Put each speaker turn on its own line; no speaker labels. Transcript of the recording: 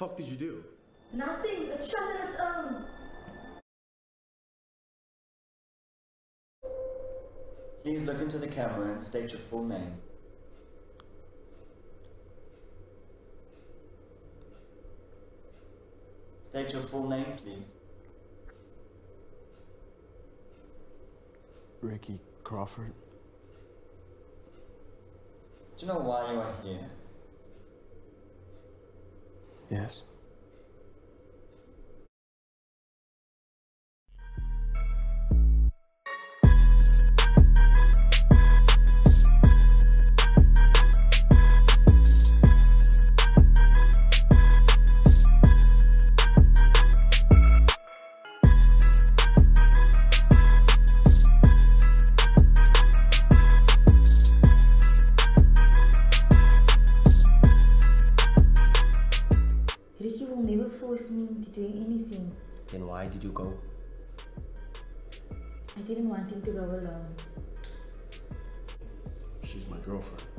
fuck did you do?
Nothing. It shut on its own.
Please look into the camera and state your full name. State your full name, please.
Ricky Crawford.
Do you know why you are here?
Yes.
Never force me into doing anything.
Then why did you go?
I didn't want him to go alone.
She's my girlfriend.